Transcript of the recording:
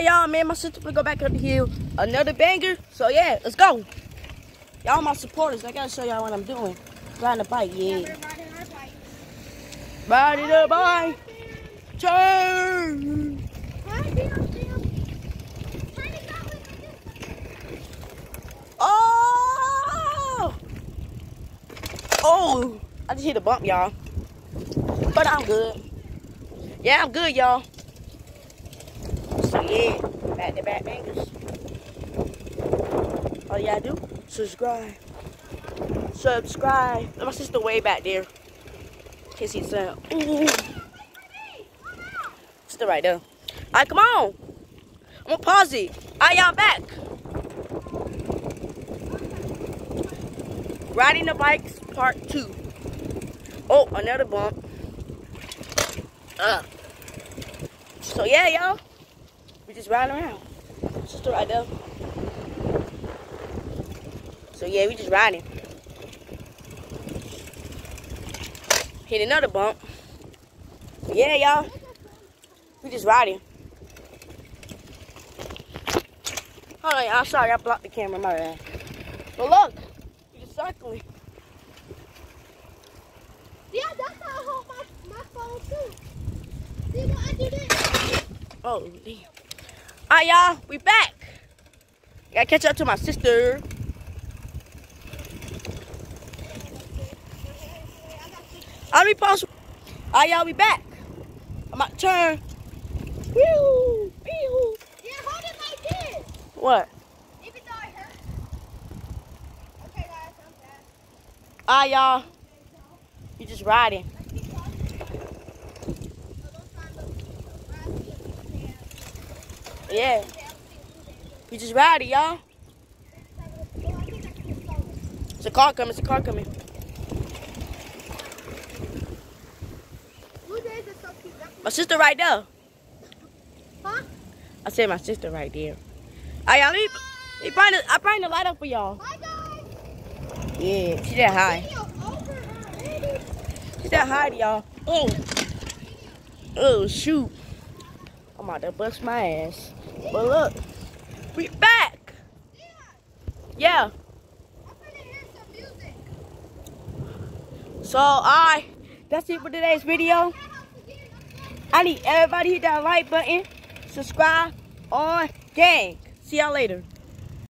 Y'all, man, my sister gonna go back up the hill. Another banger. So yeah, let's go. Y'all my supporters. I gotta show y'all what I'm doing. Riding the bike, yeah. Riding the bike. Turn. Oh! Oh! I just hit a bump, y'all. But I'm good. Yeah, I'm good, y'all. Yeah, back to back bangers. All y'all do, subscribe. Subscribe. My sister way back there. Can't see the sound. Sister right there. Alright, come on. I'm gonna pause it. Alright, y'all back. Riding the bikes, part two. Oh, another bump. Uh. So yeah, y'all. We just riding around. Sister right there. So yeah, we just riding. Hit another bump. Yeah, y'all. We just riding. Hold on, y'all. Sorry, I blocked the camera. My bad. But look, we just cycling. Yeah, that's how I hold my, my phone too. See what I do this? Oh, damn. Alright, y'all. We back. Gotta catch up to my sister. I'll be post. Alright, ah, y'all. We back. I'm about to turn. Woo! Woo! Yeah, hold it like this. What? Even though it hurts. Okay, guys, I'm back. Alright, y'all. We just riding. Yeah. We just riding, y'all. It's a car coming. It's a car coming. My sister right there. Huh? I said my sister right there. Alright, y'all. Let me, let me bring the, I bring the light up for y'all. Yeah, she that high. She that high, y'all. Oh. Oh, shoot. I'm about to bust my ass. But look, we back. Yeah. Music. So, alright. That's it for today's video. I need everybody hit that like button, subscribe on gang. See y'all later.